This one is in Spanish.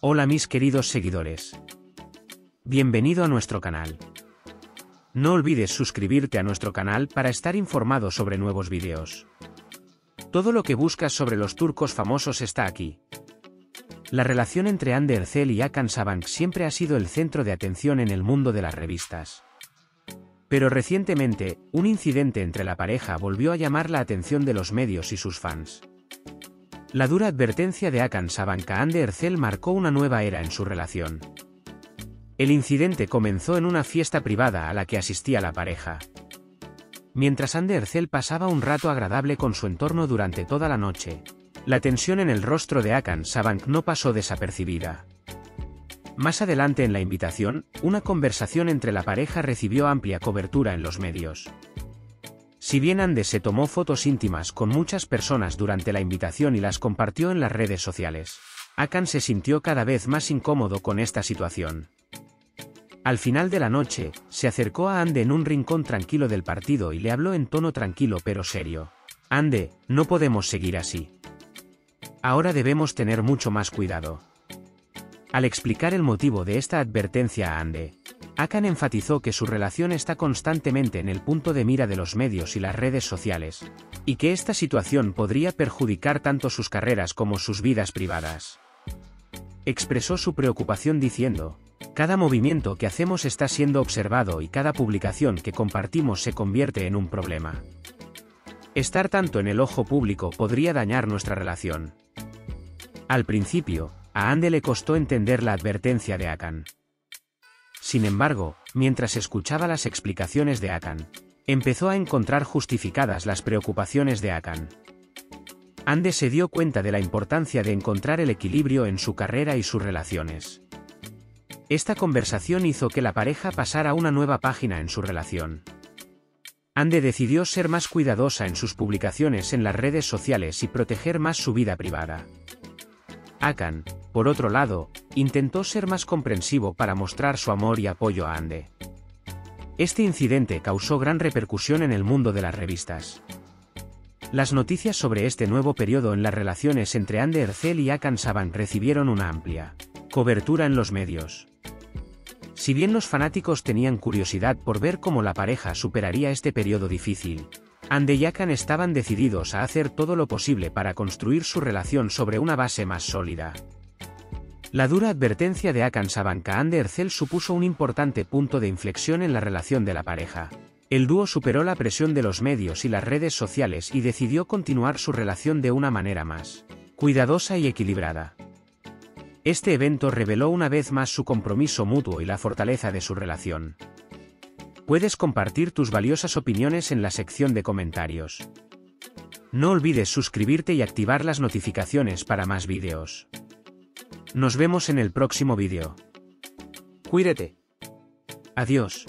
Hola mis queridos seguidores. Bienvenido a nuestro canal. No olvides suscribirte a nuestro canal para estar informado sobre nuevos vídeos. Todo lo que buscas sobre los turcos famosos está aquí. La relación entre Hande Erzel y Hakan Sabank siempre ha sido el centro de atención en el mundo de las revistas. Pero recientemente, un incidente entre la pareja volvió a llamar la atención de los medios y sus fans. La dura advertencia de Hakan Sabank a Hande Erzel marcó una nueva era en su relación. El incidente comenzó en una fiesta privada a la que asistía la pareja. Mientras Erzel pasaba un rato agradable con su entorno durante toda la noche, la tensión en el rostro de Hakan Sabank no pasó desapercibida. Más adelante en la invitación, una conversación entre la pareja recibió amplia cobertura en los medios. Si bien Ande se tomó fotos íntimas con muchas personas durante la invitación y las compartió en las redes sociales, Akan se sintió cada vez más incómodo con esta situación. Al final de la noche, se acercó a Ande en un rincón tranquilo del partido y le habló en tono tranquilo pero serio. Ande, no podemos seguir así. Ahora debemos tener mucho más cuidado. Al explicar el motivo de esta advertencia a Ande, Akan enfatizó que su relación está constantemente en el punto de mira de los medios y las redes sociales, y que esta situación podría perjudicar tanto sus carreras como sus vidas privadas. Expresó su preocupación diciendo, cada movimiento que hacemos está siendo observado y cada publicación que compartimos se convierte en un problema. Estar tanto en el ojo público podría dañar nuestra relación. Al principio, a Ande le costó entender la advertencia de Akan. Sin embargo, mientras escuchaba las explicaciones de Akan, empezó a encontrar justificadas las preocupaciones de Akan. Ande se dio cuenta de la importancia de encontrar el equilibrio en su carrera y sus relaciones. Esta conversación hizo que la pareja pasara una nueva página en su relación. Ande decidió ser más cuidadosa en sus publicaciones en las redes sociales y proteger más su vida privada. Akan, por otro lado, intentó ser más comprensivo para mostrar su amor y apoyo a Ande. Este incidente causó gran repercusión en el mundo de las revistas. Las noticias sobre este nuevo periodo en las relaciones entre Ande Ercel y Akan Saban recibieron una amplia cobertura en los medios. Si bien los fanáticos tenían curiosidad por ver cómo la pareja superaría este periodo difícil, Ande y Akan estaban decididos a hacer todo lo posible para construir su relación sobre una base más sólida. La dura advertencia de Akan Sabanka supuso un importante punto de inflexión en la relación de la pareja. El dúo superó la presión de los medios y las redes sociales y decidió continuar su relación de una manera más cuidadosa y equilibrada. Este evento reveló una vez más su compromiso mutuo y la fortaleza de su relación. Puedes compartir tus valiosas opiniones en la sección de comentarios. No olvides suscribirte y activar las notificaciones para más vídeos. Nos vemos en el próximo vídeo. Cuídate. Adiós.